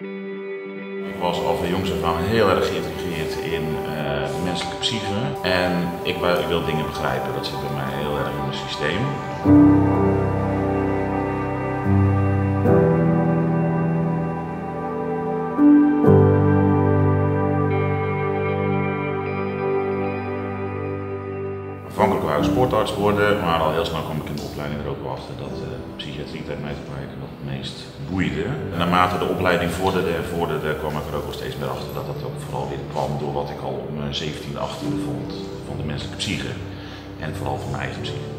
Ik was al van jongs af aan heel erg geïntegreerd in uh, menselijke psyche. En ik, ik wil dingen begrijpen, dat zit bij mij heel erg in mijn systeem. Aanvankelijk wou ik sportarts worden, maar al heel snel kwam ik in de opleiding er ook wel achter dat uh, psychiatrie tijd mij te dat het meest boeide. En naarmate de opleiding vorderde en vorderde, kwam ik er ook wel steeds meer achter dat dat ook vooral weer kwam door wat ik al op mijn 17e, 18e vond van de menselijke psyche. En vooral van mijn eigen psyche.